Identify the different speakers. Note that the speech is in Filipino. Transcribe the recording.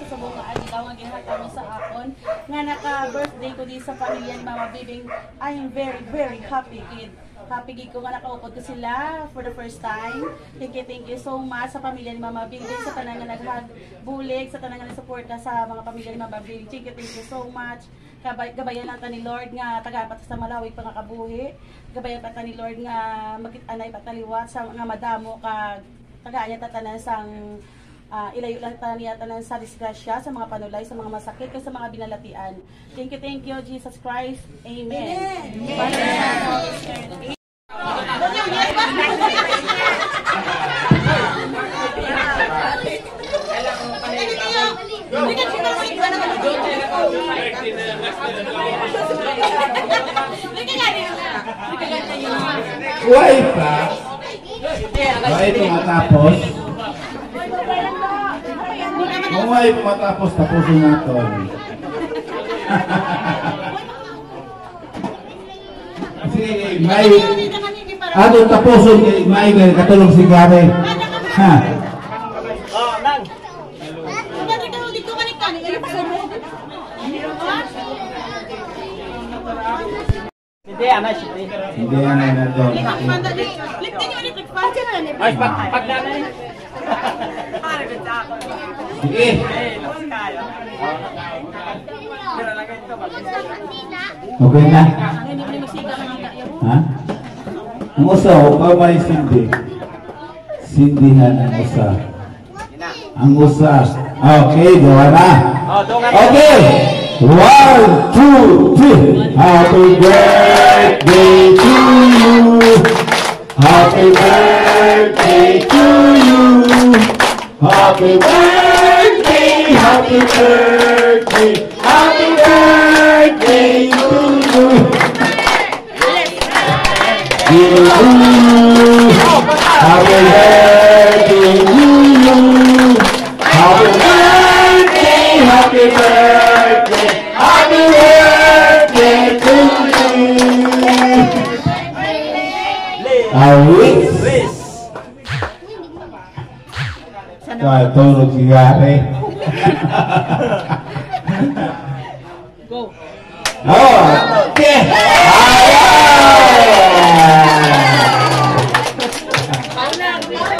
Speaker 1: sa subong nga adlaw nga ginhatag mo sa akon nga naka-birthday ko di sa pamilya ni Mama Bibing. I am very very happy kid. Happy gid ko nga nakaupod ko sila for the first time. Thank you, thank you so much sa pamilya ni Mama Bibing, sa tanan nga naghag bulig, sa tanan nga nagsuporta sa mga pamilya ni Mama Bibing. Thank you, thank you so much. Gabay, gabayan lang ta ni Lord nga tagapat sa malawig pa nga kabuhi. Gabayan pa ta ni Lord nga makit-anay pa taliwat sa mga madamo kag tagaanya ta tanan sang ah, ilayo lang ta niya tanan sa disgrasya, sa mga panulay, sa mga masakit, kag sa mga binalatian. Thank you, thank you, Jesus Christ. Amen. Amen.
Speaker 2: Buhay pa. Buhay pa Buhay pa matapos, tapusin natin. Kasi may atong tapusin kay may may katulong si Gary. Ha?
Speaker 3: Hindi, ano, sige.
Speaker 2: Hindi yan ay nandun.
Speaker 3: Ay, pag, pag namin.
Speaker 2: Sige. Okay na. Ha? Ang usa, pa may sindi. Sindihan ang usa. Ang usa. Okay, gawa na. Okay. One, two, three. Happy birthday to you. Happy birthday to you. Happy birthday, happy birthday, happy birthday to you. You. Happy birthday to you. Happy birthday, happy birthday, happy birthday to you. Awit. Kaya tulog si Gary.
Speaker 1: Go.
Speaker 2: Go. ok à,